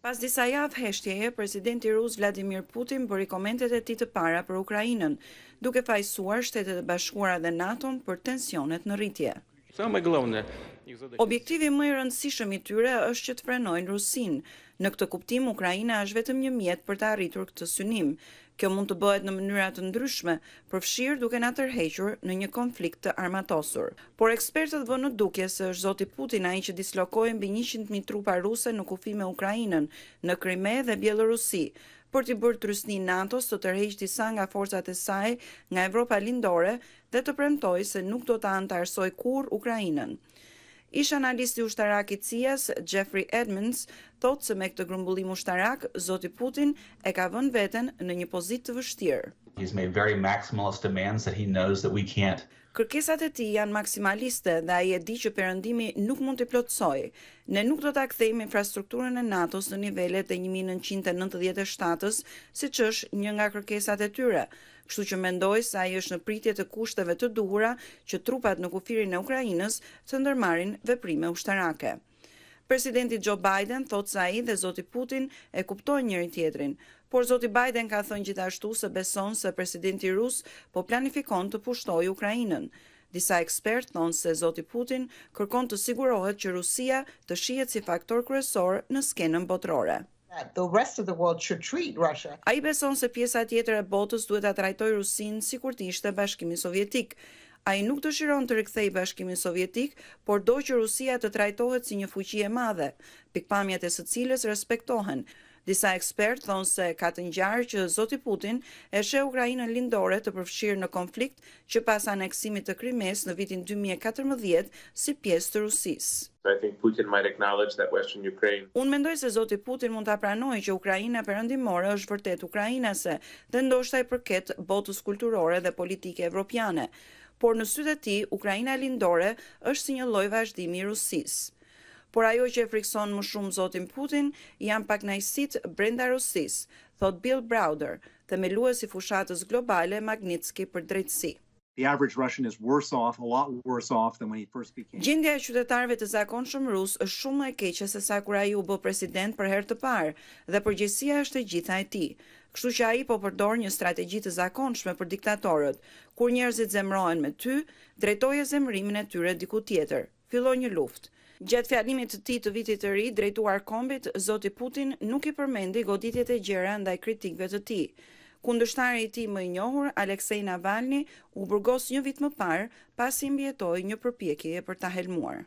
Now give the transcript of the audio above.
Pas disa javë heshtjeje, presidenti rus Vladimir Putin bëri komentet e tij të para për Ukrainën, duke fajësuar Shtetet e Bashkuara dhe NATO-n për tensionet në rritje. Objektivi më i rëndësishëm i tyre është që të frenojnë Rusinë. Në këtë kuptim, Ukraina është vetëm një mjet për të arritur këtë synim. Kjo mund të bëhet në mënyra të ndryshme, përfshirë duke na tërhequr në një konflikt të armatosur. Por ekspertët vënë në dukje se është zoti Putin ai që dislokoi mbi njëqind mijë trupa ruse në kufi me Ukrainën, në Krime dhe Bjellorusi, për t'i bërë trysni NATO-s të tërheqë disa nga forcat e saj nga Evropa Lindore dhe të premtojë se nuk do ta anëtarësojë kurrë Ukrainën. Ish-analisti ushtarak i CIA-s, Jeffrey Edmonds, thotë se me këtë grumbullim ushtarak, zoti Putin e ka vënë veten në një pozitë të vështirë. Kërkesat e tij janë maksimaliste dhe ai e di që Perëndimi nuk mund t'i plotësojë. Ne nuk do ta kthejmë infrastrukturën e NATO-s në nivelet e një mijë e nëntëqind e nëntëdhjetë e shtatës, siç është një nga kërkesat e tyre, kështu që mendoj se ai është në pritje të kushteve të duhura që trupat në kufirin e Ukrainës të ndërmarrin veprime ushtarake. Presidenti Joe Biden thotë se ai dhe zoti Putin e kuptojnë njëri-tjetrin, por zoti Biden ka thënë gjithashtu se beson se presidenti rus po planifikon të pushtojë Ukrainën. Disa ekspertë thonë se zoti Putin kërkon të sigurohet që Rusia të shihet si faktor kryesor në skenën botërore. Ai beson se pjesa tjetër e botës duhet ta trajtojë Rusinë sikur të ishte Bashkimi Sovjetik. Ai nuk dëshiron të rikthejë Bashkimin Sovjetik, por do që Rusia të trajtohet si një fuqi e madhe, pikëpamjet e së cilës respektohen. Disa ekspertë thonë se ka të ngjarë që zoti Putin e sheh Ukrainën lindore të përfshirë në konflikt që pas aneksimit të Krimesë në vitin dy mijë e katërmbëdhjetë si pjesë të Rusisë. I think Putin might acknowledge that Western Ukraine. Unë mendoj se zoti Putin mund ta pranojë që Ukraina perëndimore është vërtet ukrainase dhe ndoshta i përket botës kulturore dhe politike evropiane, por në sytë e tij Ukraina lindore është si një lloj vazhdimi i Rusisë. Por ajo që e frikëson më shumë zotin Putin janë pakënaqësitë brenda Rusisë, thotë Bill Browder, Themelues i fushatës globale Magnitsky për drejtësi. Gjendja e qytetarëve të zakonshëm rusë është shumë më e keqe se sa kur ai u bë president për herë të parë dhe përgjegjësia është e gjitha e tij. Kështu që ai po përdor një strategji të zakonshme për diktatorët, Kur njerëzit zemërohen me ty, drejtoje zemërimin e tyre diku tjetër. fillo një luftë. Gjatë fjalimit të tij të Vitit të Ri drejtuar kombit, zoti Putin nuk i përmendi goditjet e gjera ndaj kritikëve të tij. Kundërshtari i tij më i njohur, Alexei Navalny, u burgos një vit më parë, pasi mbijetoi një përpjekje për ta helmuar.